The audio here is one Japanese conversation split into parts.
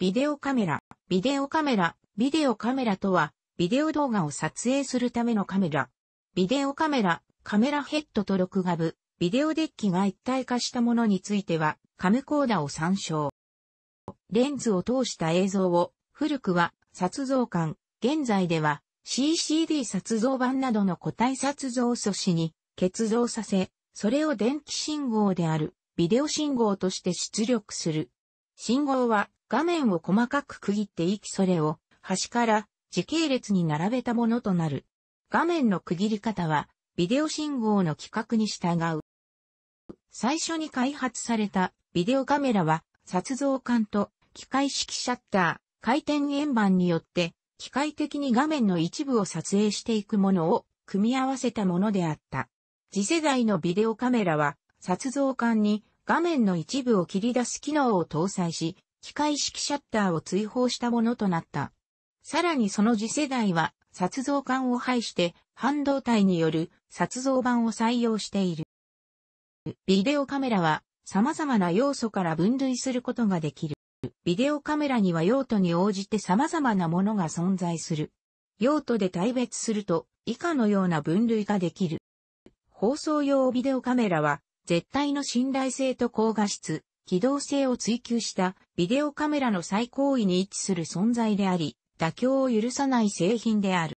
ビデオカメラ、ビデオカメラ、ビデオカメラとは、ビデオ動画を撮影するためのカメラ。ビデオカメラ、カメラヘッドと録画部、ビデオデッキが一体化したものについては、カムコーダを参照。レンズを通した映像を、古くは、撮像館、現在では、CCD 撮像版などの固体撮像素子に結像させ、それを電気信号であるビデオ信号として出力する。信号は画面を細かく区切っていきそれを端から時系列に並べたものとなる。画面の区切り方はビデオ信号の規格に従う。最初に開発されたビデオカメラは撮像管と機械式シャッター、回転円盤によって機械的に画面の一部を撮影していくものを組み合わせたものであった。次世代のビデオカメラは撮像管に画面の一部を切り出す機能を搭載し、機械式シャッターを追放したものとなった。さらにその次世代は、撮像管を配して半導体による撮像板を採用している。ビデオカメラは様々な要素から分類することができる。ビデオカメラには用途に応じて様々なものが存在する。用途で大別すると以下のような分類ができる。放送用ビデオカメラは絶対の信頼性と高画質、機動性を追求したビデオカメラの最高位に位置する存在であり、妥協を許さない製品である。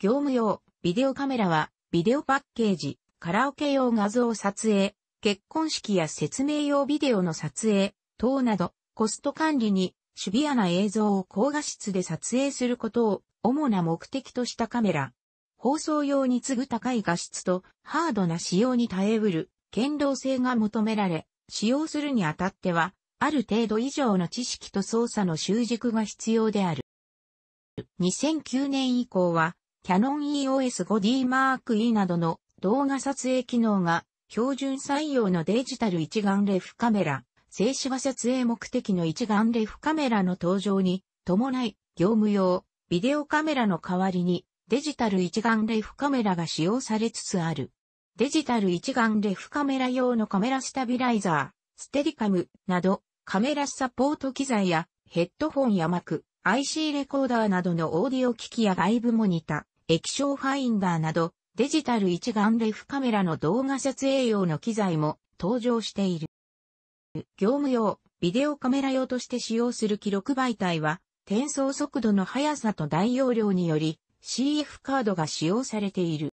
業務用、ビデオカメラは、ビデオパッケージ、カラオケ用画像撮影、結婚式や説明用ビデオの撮影、等など、コスト管理に、シビアな映像を高画質で撮影することを、主な目的としたカメラ。放送用に次ぐ高い画質と、ハードな使用に耐えうる、堅牢性が求められ、使用するにあたっては、ある程度以上の知識と操作の習熟が必要である。2009年以降は、キャノン EOS5D Mark E などの動画撮影機能が標準採用のデジタル一眼レフカメラ、静止画撮影目的の一眼レフカメラの登場に伴い、業務用、ビデオカメラの代わりにデジタル一眼レフカメラが使用されつつある。デジタル一眼レフカメラ用のカメラスタビライザー、ステディカムなど、カメラサポート機材やヘッドホンやマク、IC レコーダーなどのオーディオ機器や外部モニタ、液晶ファインダーなど、デジタル一眼レフカメラの動画撮影用の機材も登場している。業務用、ビデオカメラ用として使用する記録媒体は、転送速度の速さと大容量により CF カードが使用されている。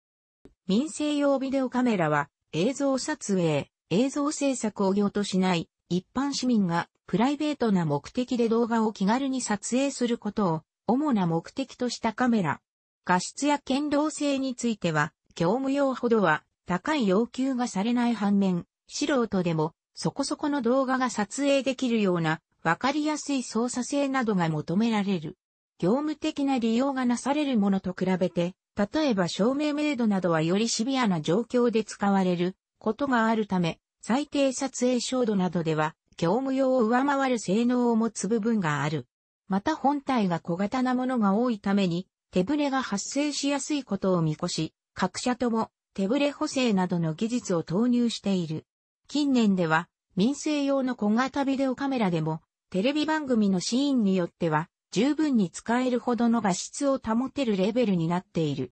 民生用ビデオカメラは映像撮影、映像制作を業としない一般市民がプライベートな目的で動画を気軽に撮影することを主な目的としたカメラ。画質や堅牢性については業務用ほどは高い要求がされない反面、素人でもそこそこの動画が撮影できるようなわかりやすい操作性などが求められる。業務的な利用がなされるものと比べて例えば照明メイドなどはよりシビアな状況で使われることがあるため、最低撮影照度などでは、業務用を上回る性能を持つ部分がある。また本体が小型なものが多いために、手ブレが発生しやすいことを見越し、各社とも手ブレ補正などの技術を投入している。近年では、民生用の小型ビデオカメラでも、テレビ番組のシーンによっては、十分に使えるほどの画質を保てるレベルになっている。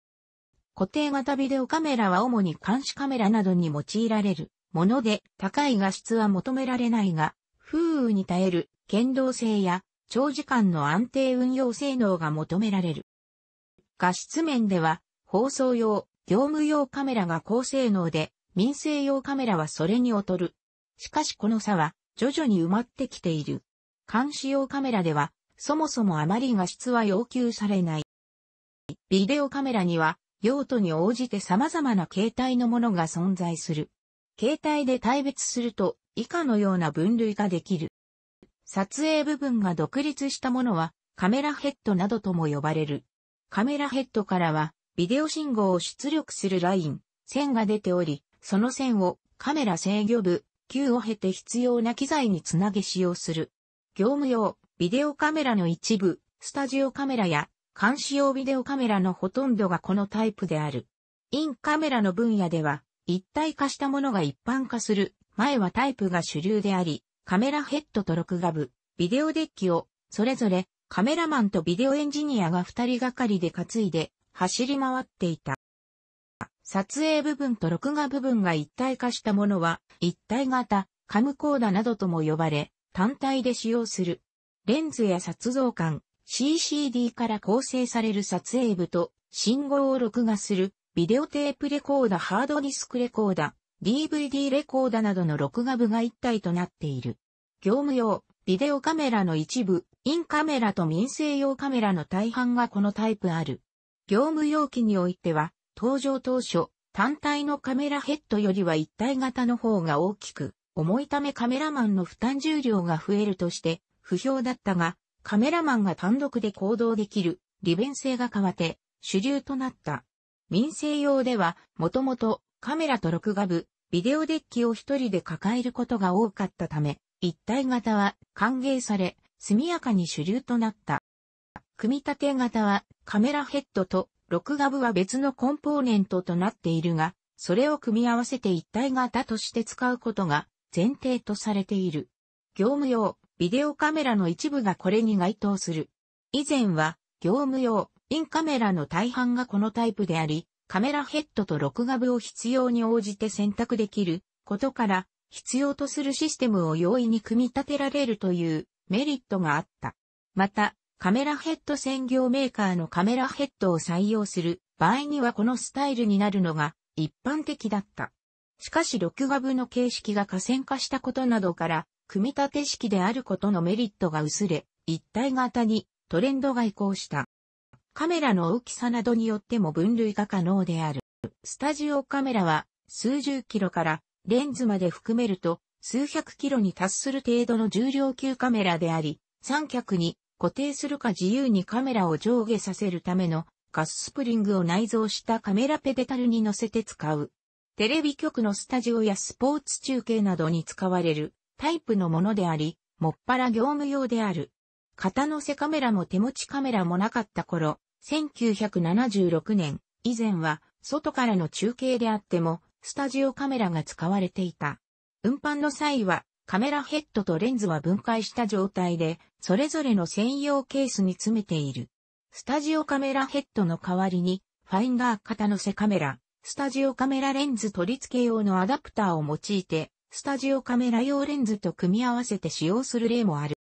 固定型ビデオカメラは主に監視カメラなどに用いられるもので高い画質は求められないが、風雨に耐える堅牢性や長時間の安定運用性能が求められる。画質面では放送用、業務用カメラが高性能で民生用カメラはそれに劣る。しかしこの差は徐々に埋まってきている。監視用カメラではそもそもあまり画質は要求されない。ビデオカメラには用途に応じて様々な形態のものが存在する。形態で大別すると以下のような分類ができる。撮影部分が独立したものはカメラヘッドなどとも呼ばれる。カメラヘッドからはビデオ信号を出力するライン、線が出ており、その線をカメラ制御部、Q を経て必要な機材につなげ使用する。業務用、ビデオカメラの一部、スタジオカメラや監視用ビデオカメラのほとんどがこのタイプである。インカメラの分野では、一体化したものが一般化する前はタイプが主流であり、カメラヘッドと録画部、ビデオデッキを、それぞれカメラマンとビデオエンジニアが二人がかりで担いで走り回っていた。撮影部分と録画部分が一体化したものは、一体型、カムコーダなどとも呼ばれ、単体で使用する。レンズや撮像管、CCD から構成される撮影部と、信号を録画する、ビデオテープレコーダ、ハードディスクレコーダ、DVD レコーダなどの録画部が一体となっている。業務用、ビデオカメラの一部、インカメラと民生用カメラの大半がこのタイプある。業務用機においては、登場当初、単体のカメラヘッドよりは一体型の方が大きく、重いためカメラマンの負担重量が増えるとして不評だったが、カメラマンが単独で行動できる利便性が変わって主流となった。民生用では、もともとカメラと録画部、ビデオデッキを一人で抱えることが多かったため、一体型は歓迎され、速やかに主流となった。組み立て型はカメラヘッドと録画部は別のコンポーネントとなっているが、それを組み合わせて一体型として使うことが前提とされている。業務用、ビデオカメラの一部がこれに該当する。以前は、業務用、インカメラの大半がこのタイプであり、カメラヘッドと録画部を必要に応じて選択できることから、必要とするシステムを容易に組み立てられるというメリットがあった。また、カメラヘッド専業メーカーのカメラヘッドを採用する場合にはこのスタイルになるのが一般的だった。しかし録画部の形式が河川化したことなどから、組み立て式であることのメリットが薄れ、一体型にトレンドが移行した。カメラの大きさなどによっても分類が可能である。スタジオカメラは数十キロからレンズまで含めると数百キロに達する程度の重量級カメラであり、三脚に固定するか自由にカメラを上下させるためのガススプリングを内蔵したカメラペデタルに乗せて使う。テレビ局のスタジオやスポーツ中継などに使われるタイプのものであり、もっぱら業務用である。型乗せカメラも手持ちカメラもなかった頃、1976年以前は外からの中継であってもスタジオカメラが使われていた。運搬の際はカメラヘッドとレンズは分解した状態で、それぞれの専用ケースに詰めている。スタジオカメラヘッドの代わりに、ファインダー型の背カメラ、スタジオカメラレンズ取り付け用のアダプターを用いて、スタジオカメラ用レンズと組み合わせて使用する例もある。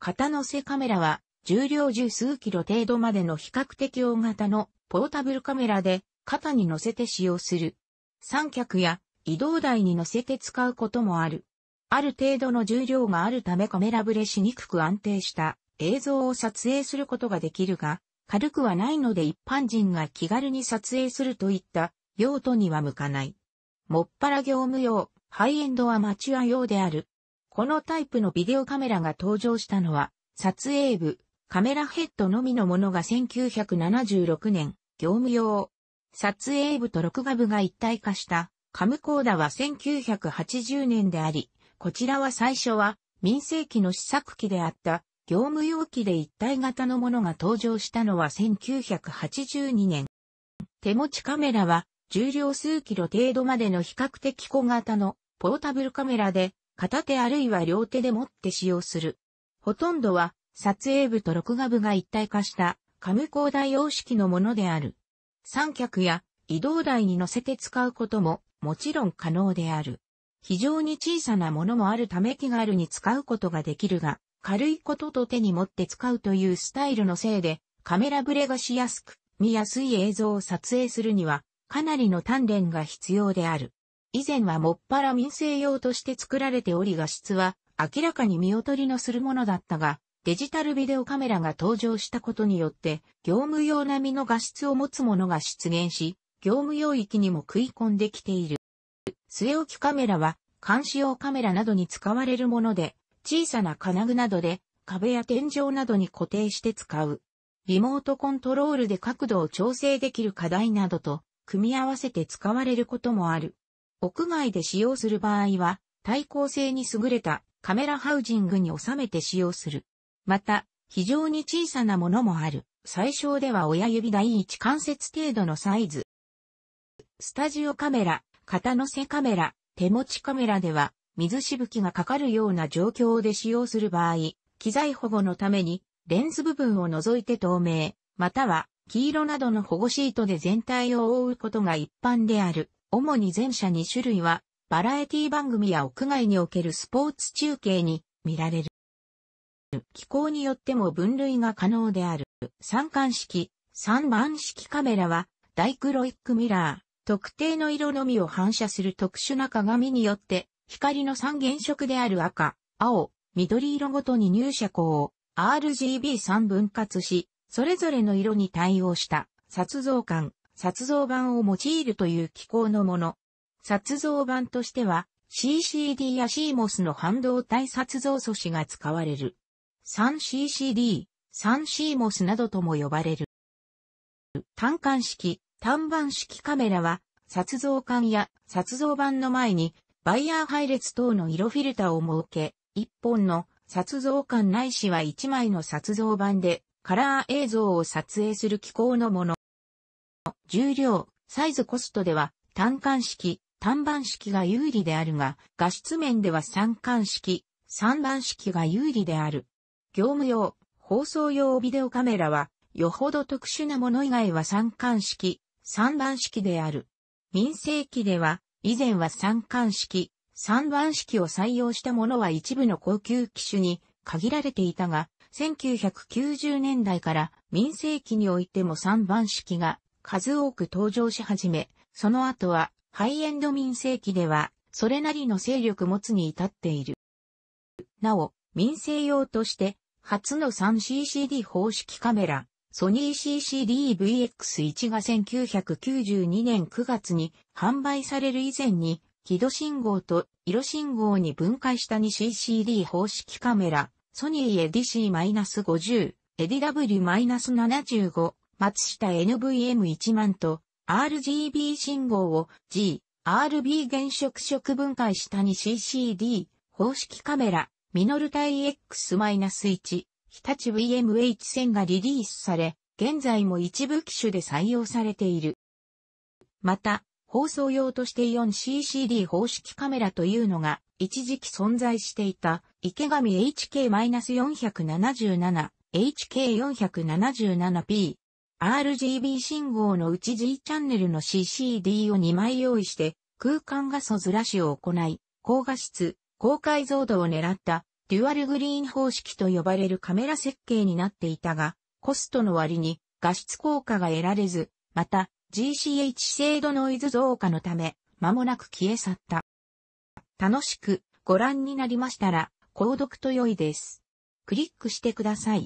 型の背カメラは、重量十数キロ程度までの比較的大型のポータブルカメラで肩に乗せて使用する。三脚や移動台に乗せて使うこともある。ある程度の重量があるためカメラブレしにくく安定した映像を撮影することができるが、軽くはないので一般人が気軽に撮影するといった用途には向かない。もっぱら業務用、ハイエンドはマチュア用である。このタイプのビデオカメラが登場したのは、撮影部、カメラヘッドのみのものが1976年、業務用。撮影部と録画部が一体化したカムコーダは1980年であり、こちらは最初は民生機の試作機であった業務用機で一体型のものが登場したのは1982年。手持ちカメラは重量数キロ程度までの比較的小型のポータブルカメラで片手あるいは両手で持って使用する。ほとんどは撮影部と録画部が一体化したカムコーダ様式のものである。三脚や移動台に乗せて使うことももちろん可能である。非常に小さなものもあるため気軽に使うことができるが、軽いことと手に持って使うというスタイルのせいで、カメラブレがしやすく、見やすい映像を撮影するには、かなりの鍛錬が必要である。以前はもっぱら民生用として作られており画質は明らかに見劣りのするものだったが、デジタルビデオカメラが登場したことによって、業務用並みの画質を持つものが出現し、業務用域にも食い込んできている。据え置きカメラは監視用カメラなどに使われるもので、小さな金具などで壁や天井などに固定して使う。リモートコントロールで角度を調整できる課題などと組み合わせて使われることもある。屋外で使用する場合は対抗性に優れたカメラハウジングに収めて使用する。また、非常に小さなものもある。最小では親指第一関節程度のサイズ。スタジオカメラ、型乗せカメラ、手持ちカメラでは、水しぶきがかかるような状況で使用する場合、機材保護のためにレンズ部分を除いて透明、または黄色などの保護シートで全体を覆うことが一般である。主に前者2種類はバラエティ番組や屋外におけるスポーツ中継に見られる。機構によっても分類が可能である。三冠式、三番式カメラはダイクロイックミラー、特定の色のみを反射する特殊な鏡によって光の三原色である赤、青、緑色ごとに入射光を RGB3 分割し、それぞれの色に対応した撮像管、撮像板を用いるという機構のもの。撮像板としては CCD や CMOS の半導体撮像素子が使われる。3CCD、3CMOS などとも呼ばれる。単管式、単板式カメラは、撮像管や撮像板の前に、バイヤー配列等の色フィルターを設け、一本の撮像管ないしは一枚の撮像板でカラー映像を撮影する機構のもの。重量、サイズコストでは単管式、単板式が有利であるが、画質面では三管式、三番式が有利である。業務用、放送用ビデオカメラは、よほど特殊なもの以外は三管式、三番式である。民生機では、以前は三管式、三番式を採用したものは一部の高級機種に限られていたが、1990年代から民生機においても三番式が数多く登場し始め、その後はハイエンド民生機ではそれなりの勢力持つに至っている。なお、民生用として初の 3CCD 方式カメラ、ソニー CCD-VX1 が1992年9月に販売される以前に、輝度信号と色信号に分解した 2CCD 方式カメラ、ソニーエディ C-50、エディ W-75、松下 NVM1 万と RGB 信号を G、RB 原色色分解した 2CCD 方式カメラ、ミノル対 X-1、日日立 VMH1000 がリリースされ、現在も一部機種で採用されている。また、放送用として 4CCD 方式カメラというのが一時期存在していた池上 HK-477、HK477P、RGB 信号のうち G チャンネルの CCD を2枚用意して空間画素ずらしを行い、高画質、高解像度を狙ったデュアルグリーン方式と呼ばれるカメラ設計になっていたが、コストの割に画質効果が得られず、また GCH 精度ノイズ増加のため、間もなく消え去った。楽しくご覧になりましたら、購読と良いです。クリックしてください。